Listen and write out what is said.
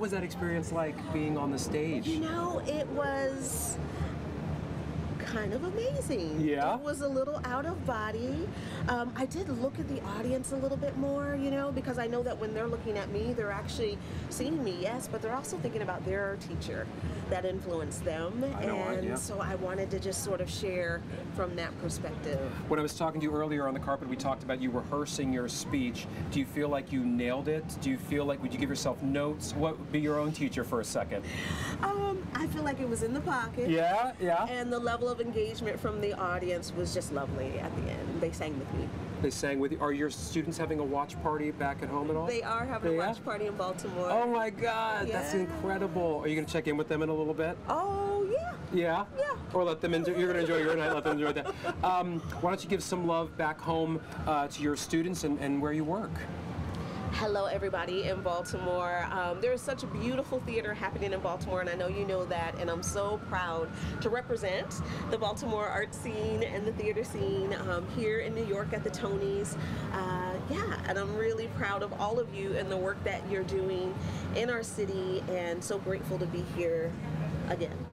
What was that experience like being on the stage? You know, it was kind of amazing. Yeah? It was a little out of body. Um, I did look at the audience a little bit more, you know, because I know that when they're looking at me, they're actually seeing me, yes, but they're also thinking about their teacher that influenced them. I know, and yeah. so I wanted to just sort of share from that perspective. When I was talking to you earlier on the carpet, we talked about you rehearsing your speech. Do you feel like you nailed it? Do you feel like, would you give yourself notes? What would be your own teacher for a second? Um, I feel like it was in the pocket. Yeah, yeah. And the level of engagement from the audience was just lovely at the end. They sang with me. They sang with you. Are your students having a watch party back at home at all? They are having They a watch party in Baltimore. Oh my God, that's incredible. Are you going to check in with them in a little bit? Oh, yeah. Yeah? Yeah. Or let them enjoy, you're going to enjoy your night, let them enjoy that. Um, why don't you give some love back home uh, to your students and, and where you work? Hello, everybody in Baltimore. Um, there is such a beautiful theater happening in Baltimore, and I know you know that. And I'm so proud to represent the Baltimore art scene and the theater scene um, here in New York at the Tonys. Uh, yeah, and I'm really proud of all of you and the work that you're doing in our city, and so grateful to be here again.